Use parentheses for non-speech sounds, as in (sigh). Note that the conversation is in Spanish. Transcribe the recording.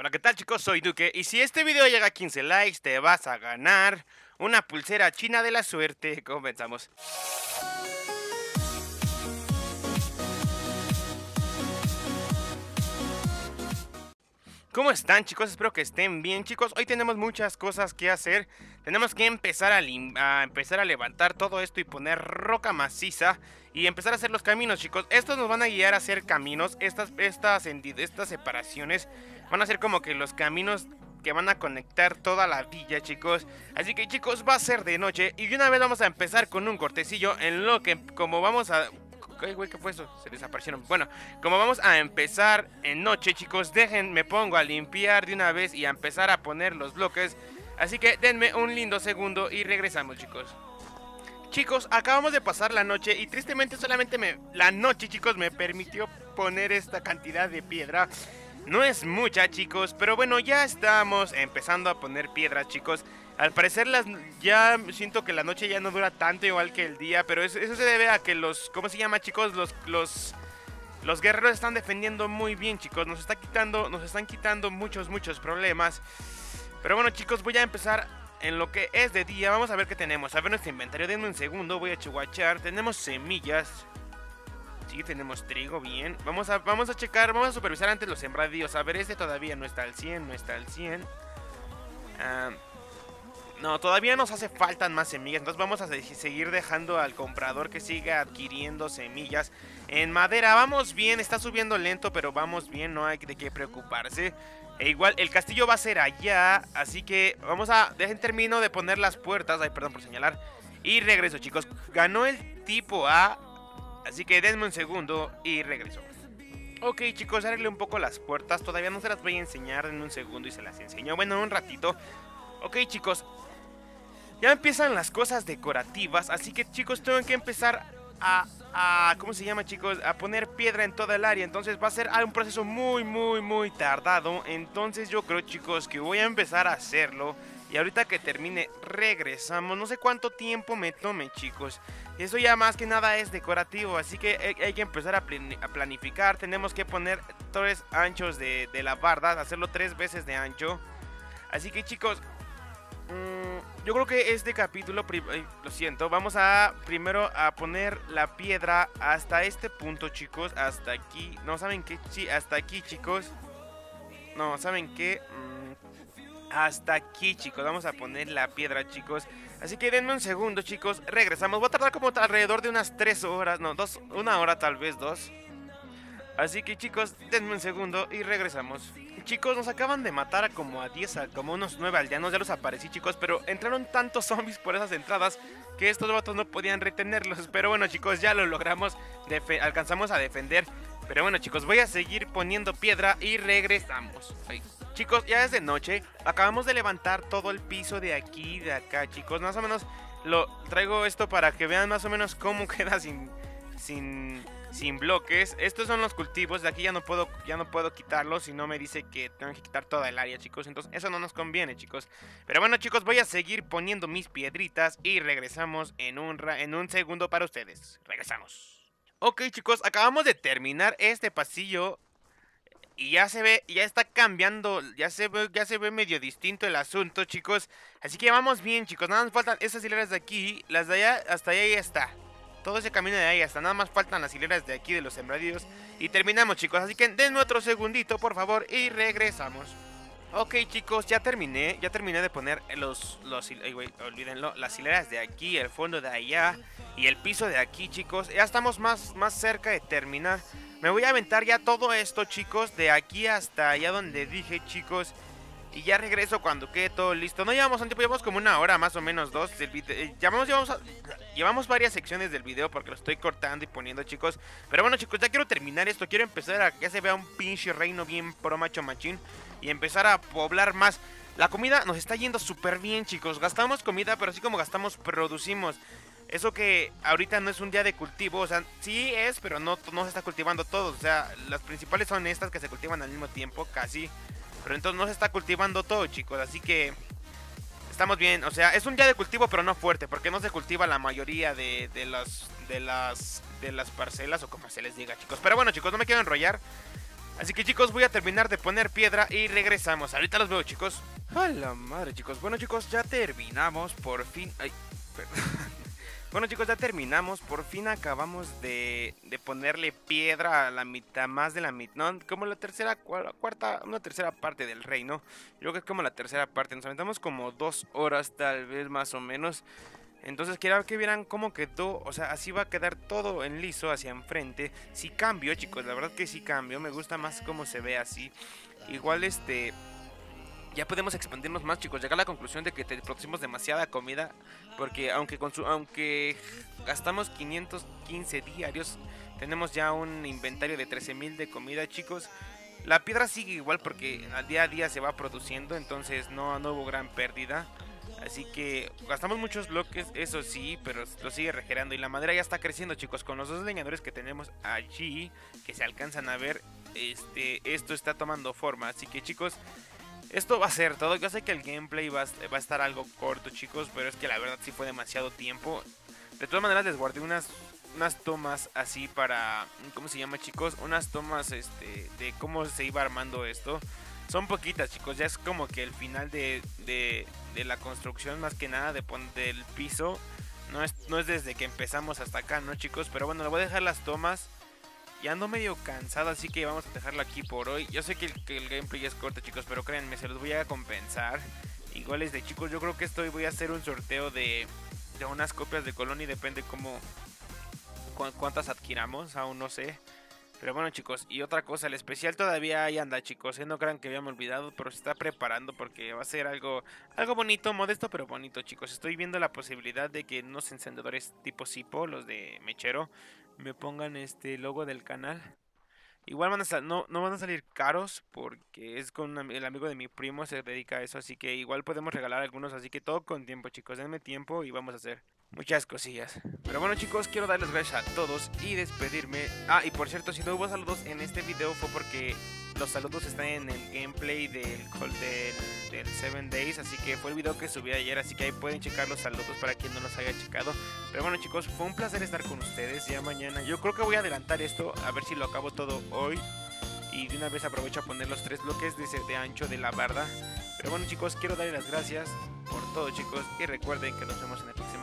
Hola, ¿qué tal chicos? Soy Duque y si este video llega a 15 likes te vas a ganar una pulsera china de la suerte. (laughs) Comenzamos. ¿Cómo están chicos? Espero que estén bien chicos. Hoy tenemos muchas cosas que hacer. Tenemos que empezar a, empezar a levantar todo esto y poner roca maciza. Y empezar a hacer los caminos chicos. Estos nos van a guiar a hacer caminos. Estas, estas, estas separaciones van a ser como que los caminos que van a conectar toda la villa chicos. Así que chicos va a ser de noche. Y de una vez vamos a empezar con un cortecillo en lo que como vamos a güey, ¿qué fue eso? Se desaparecieron. Bueno, como vamos a empezar en noche, chicos, dejen, me pongo a limpiar de una vez y a empezar a poner los bloques. Así que denme un lindo segundo y regresamos, chicos. Chicos, acabamos de pasar la noche y tristemente solamente me, la noche, chicos, me permitió poner esta cantidad de piedra. No es mucha, chicos, pero bueno, ya estamos empezando a poner piedras, chicos. Al parecer las ya siento que la noche ya no dura tanto igual que el día, pero eso, se debe a que los, ¿cómo se llama chicos? Los, los, los guerreros están defendiendo muy bien chicos, nos está quitando, nos están quitando muchos, muchos problemas. Pero bueno chicos, voy a empezar en lo que es de día, vamos a ver qué tenemos. A ver nuestro inventario, denme un segundo, voy a chihuachar, tenemos semillas. Tenemos trigo, bien. Vamos a, vamos a checar, vamos a supervisar antes los sembradíos. A ver, este todavía no está al 100, no está al 100. Ah... No, todavía nos hace falta más semillas, entonces vamos a seguir dejando al comprador que siga adquiriendo semillas. En madera vamos bien, está subiendo lento, pero vamos bien, no hay de qué preocuparse. E igual, el castillo va a ser allá, así que vamos a... Dejen termino de poner las puertas, ay, perdón por señalar. Y regreso, chicos. Ganó el tipo A, así que denme un segundo y regreso. Ok, chicos, arregle un poco las puertas. Todavía no se las voy a enseñar en un segundo y se las enseño. Bueno, en un ratito. Ok, chicos, ya empiezan las cosas decorativas, así que chicos, tengo que empezar a, a, ¿cómo se llama chicos? A poner piedra en toda el área, entonces va a ser un proceso muy, muy, muy tardado, entonces yo creo chicos que voy a empezar a hacerlo. Y ahorita que termine regresamos, no sé cuánto tiempo me tome chicos Eso ya más que nada es decorativo, así que hay que empezar a, planificar Tenemos que poner tres anchos de, de la barda, hacerlo tres veces de ancho Así que chicos, Mm, yo creo que este capítulo, lo siento, vamos a primero a poner la piedra hasta este punto, chicos, hasta aquí. No, ¿saben qué? Sí, hasta aquí, chicos. No, ¿saben qué? Hasta aquí, chicos. Vamos a poner la piedra, chicos. Así que denme un segundo, chicos. Regresamos. Va a tardar como alrededor de unas 3 horas. No, dos, una hora tal vez, dos. Así que, chicos, denme un segundo y regresamos. Chicos, nos acaban de matar a como a 10, como unos 9 aldeanos, ya los aparecí chicos, pero entraron tantos (laughs) zombies por esas entradas que estos vatos no podían retenerlos. Pero bueno chicos, ya lo logramos, alcanzamos a defender. Pero bueno chicos, voy a seguir poniendo piedra y regresamos. Chicos, ya es de noche, acabamos de levantar todo el piso de aquí y de acá chicos. Más o menos lo traigo esto para que vean más o menos cómo (laughs) queda sin... sin sin bloques. Estos son los cultivos. De aquí ya no puedo, ya no puedo quitarlos. Si no me dice que tengo que quitar toda el área, chicos. Entonces eso no nos conviene, chicos. Pero bueno, chicos, voy a seguir poniendo mis piedritas. Y regresamos en un, en un segundo para ustedes. Regresamos. Ok, chicos, acabamos de terminar este pasillo. Y ya se ve, ya está cambiando, ya se ve, ya se ve medio distinto el asunto, chicos. Así que vamos bien, chicos. Nada más faltan esas hileras de aquí. Las de allá, hasta allá ya está todo ese camino de ahí hasta nada más faltan las hileras de aquí de los sembradíos. Y terminamos chicos, así que denme otro segundito por favor y regresamos. Ok chicos, ya terminé, ya terminé de poner los, las hileras de aquí, el fondo de allá y el piso de aquí chicos. Ya estamos más, más cerca de terminar. Me voy a aventar ya todo esto chicos, de aquí hasta allá donde dije chicos. Y ya regreso cuando quede todo listo. No llevamos un tiempo, llevamos como una hora más o menos, dos. Del eh, llevamos, llevamos, varias secciones del video porque lo estoy cortando y poniendo, chicos. Pero bueno, chicos, ya quiero terminar esto. Quiero empezar a que se vea un pinche reino bien pro macho machín. Y empezar a poblar más. La comida nos está yendo súper bien, chicos. Gastamos comida, pero así como gastamos, producimos. Eso que ahorita no es un día de cultivo, o sea, sí es, pero no, no se está cultivando todo. O sea, las principales son estas que se cultivan al mismo tiempo, casi. Pero entonces no se está cultivando todo, chicos. Así que estamos bien. O sea, es un día de cultivo, pero no fuerte. Porque no se cultiva la mayoría de, de, las, de, las, de las parcelas o como se les diga, chicos. Pero bueno, chicos, no me quiero enrollar. Así que chicos, voy a terminar de poner piedra y regresamos. Ahorita los veo, chicos. A la madre, chicos. Bueno, chicos, ya terminamos. Por fin. Ay, perdón. (laughs) Bueno chicos, ya terminamos, por fin acabamos de, de ponerle piedra a la mitad, más de la mitad, ¿no? como la tercera, cuarta, una tercera parte del reino, yo creo que es como la tercera parte, nos aventamos como dos horas tal vez más o menos, entonces quiero que vieran cómo quedó, o sea, así va a quedar todo en liso hacia enfrente, si cambio chicos, la verdad que sí cambio, me gusta más cómo se ve así, igual este ya podemos expandirnos más, chicos. Llegar a la conclusión de que te producimos demasiada comida. Porque aunque, aunque gastamos 515 diarios, tenemos ya un inventario de 13.000 de comida, chicos. La piedra sigue igual porque al día a día se va produciendo, entonces no, no hubo gran pérdida. Así que gastamos muchos bloques, eso sí, pero lo sigue regenerando. Y la madera ya está creciendo, chicos. Con los dos leñadores que tenemos allí, que se alcanzan a ver, este, esto está tomando forma. Así que, chicos, esto va a ser todo. Yo sé que el gameplay va a, estar algo corto, chicos, pero es que la verdad sí fue demasiado tiempo. De todas maneras les guardé unas, unas tomas así para... ¿Cómo se llama, chicos? Unas tomas este, de cómo se iba armando esto. Son poquitas, chicos. Ya es como que el final de, de, la construcción, más que nada, de del piso. No es, no es desde que empezamos hasta acá, ¿no, chicos? Pero bueno, le voy a dejar las tomas ya ando medio cansado, así que vamos a dejarlo aquí por hoy. Yo sé que el, gameplay es corto, chicos, pero créanme, se los voy a compensar. Iguales de chicos, yo creo que estoy voy a hacer un sorteo de, de unas copias de Colony, depende cómo cuántas adquiramos, aún no sé. Pero bueno chicos, y otra cosa, el especial todavía ahí anda chicos, ¿eh? no crean que habíamos olvidado, pero se está preparando porque va a ser algo, algo bonito, modesto pero bonito chicos. Estoy viendo la posibilidad de que unos encendedores tipo Sipo, los de mechero, me pongan este logo del canal. Igual van a no, no van a salir caros porque es con el amigo de mi primo, se dedica a eso, así que igual podemos regalar algunos, así que todo con tiempo chicos, denme tiempo y vamos a hacer muchas cosillas. Pero bueno chicos, quiero darles gracias a todos y despedirme. Ah, y por cierto, si no hubo saludos en este video fue porque los saludos están en el gameplay del, del, del 7 Days, así que fue el video que subí ayer, así que ahí pueden checar los saludos para quien no los haya checado. Pero bueno chicos, fue un placer estar con ustedes ya mañana. Yo creo que voy a adelantar esto, a ver si lo acabo todo hoy. Y de una vez aprovecho a poner los tres bloques de, de ancho de la barda. Pero bueno chicos, quiero darles las gracias por todo chicos y recuerden que nos vemos en el próximo